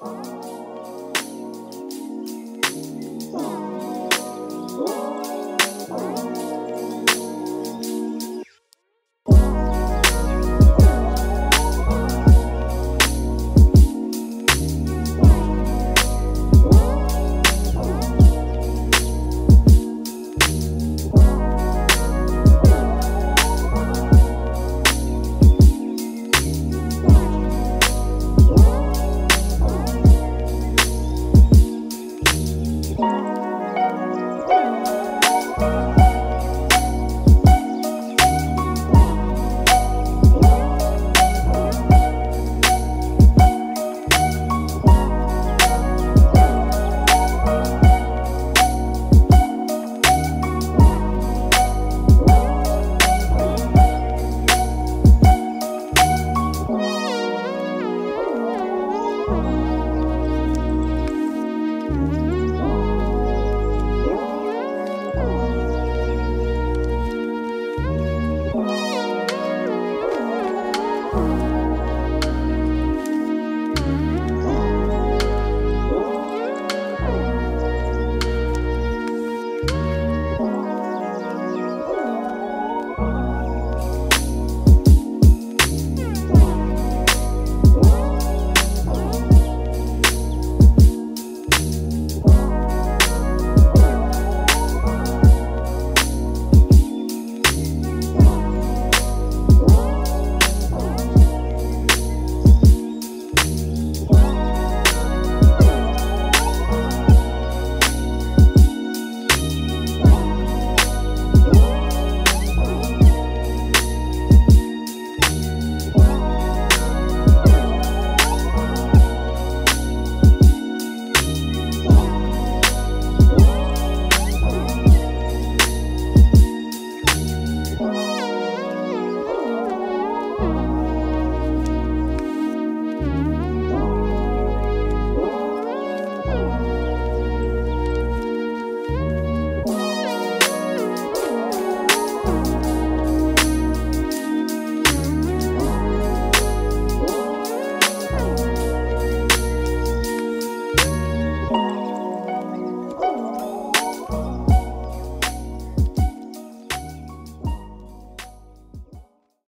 Bye. Oh.